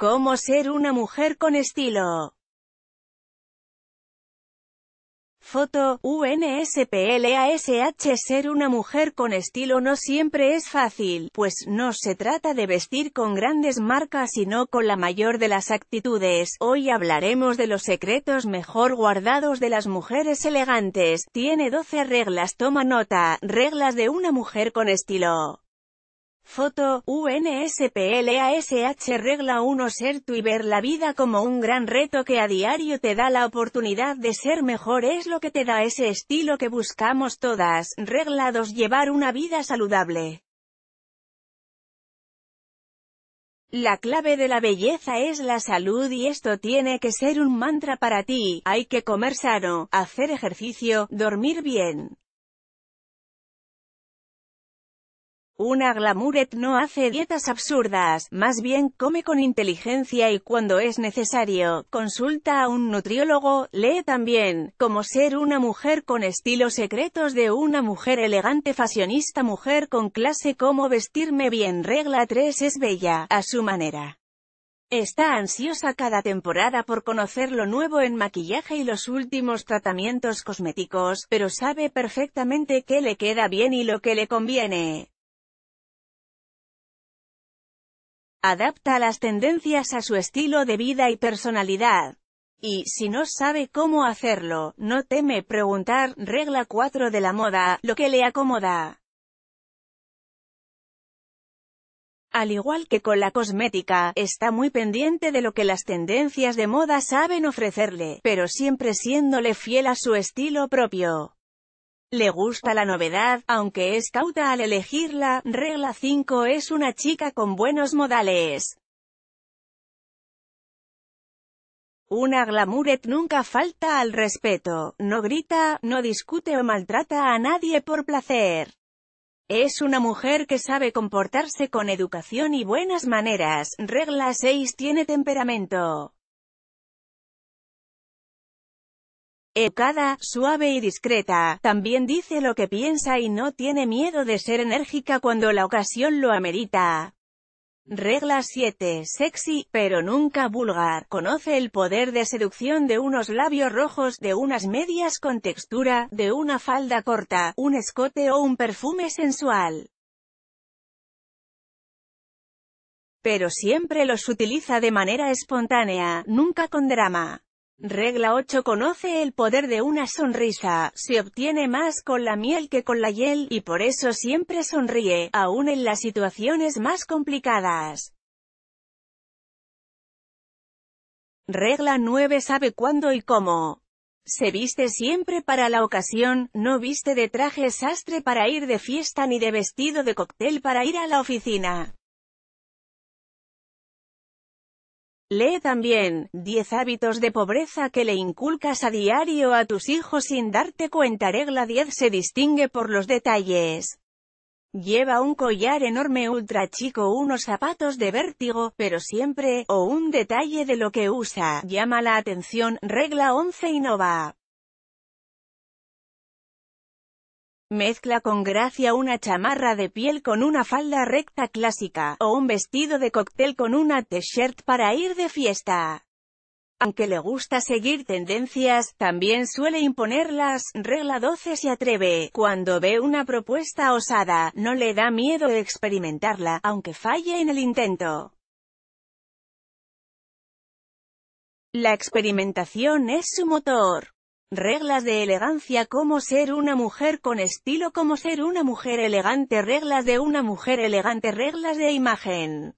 Cómo ser una mujer con estilo. Foto, UNSPLASH Ser una mujer con estilo no siempre es fácil, pues no se trata de vestir con grandes marcas sino con la mayor de las actitudes. Hoy hablaremos de los secretos mejor guardados de las mujeres elegantes. Tiene 12 reglas, toma nota, reglas de una mujer con estilo. Foto, UNSPLASH Regla 1 Ser tú y ver la vida como un gran reto que a diario te da la oportunidad de ser mejor es lo que te da ese estilo que buscamos todas. Regla 2 Llevar una vida saludable. La clave de la belleza es la salud y esto tiene que ser un mantra para ti. Hay que comer sano, hacer ejercicio, dormir bien. Una glamouret no hace dietas absurdas, más bien come con inteligencia y cuando es necesario, consulta a un nutriólogo, lee también, cómo ser una mujer con estilos secretos de una mujer elegante fashionista mujer con clase cómo vestirme bien regla 3 es bella, a su manera. Está ansiosa cada temporada por conocer lo nuevo en maquillaje y los últimos tratamientos cosméticos, pero sabe perfectamente qué le queda bien y lo que le conviene. Adapta las tendencias a su estilo de vida y personalidad. Y, si no sabe cómo hacerlo, no teme preguntar, regla 4 de la moda, lo que le acomoda. Al igual que con la cosmética, está muy pendiente de lo que las tendencias de moda saben ofrecerle, pero siempre siéndole fiel a su estilo propio. Le gusta la novedad, aunque es cauta al elegirla. Regla 5 es una chica con buenos modales. Una glamouret nunca falta al respeto, no grita, no discute o maltrata a nadie por placer. Es una mujer que sabe comportarse con educación y buenas maneras. Regla 6 tiene temperamento. Educada, suave y discreta, también dice lo que piensa y no tiene miedo de ser enérgica cuando la ocasión lo amerita. Regla 7. Sexy, pero nunca vulgar. Conoce el poder de seducción de unos labios rojos, de unas medias con textura, de una falda corta, un escote o un perfume sensual. Pero siempre los utiliza de manera espontánea, nunca con drama. Regla 8 Conoce el poder de una sonrisa, se obtiene más con la miel que con la hiel, y por eso siempre sonríe, aún en las situaciones más complicadas. Regla 9 Sabe cuándo y cómo. Se viste siempre para la ocasión, no viste de traje sastre para ir de fiesta ni de vestido de cóctel para ir a la oficina. Lee también, 10 hábitos de pobreza que le inculcas a diario a tus hijos sin darte cuenta. Regla 10 se distingue por los detalles. Lleva un collar enorme ultra chico, unos zapatos de vértigo, pero siempre, o un detalle de lo que usa, llama la atención. Regla 11 Innova. Mezcla con gracia una chamarra de piel con una falda recta clásica, o un vestido de cóctel con una t-shirt para ir de fiesta. Aunque le gusta seguir tendencias, también suele imponerlas. Regla 12 se atreve. Cuando ve una propuesta osada, no le da miedo experimentarla, aunque falle en el intento. La experimentación es su motor. Reglas de elegancia Cómo ser una mujer con estilo Cómo ser una mujer elegante Reglas de una mujer elegante Reglas de imagen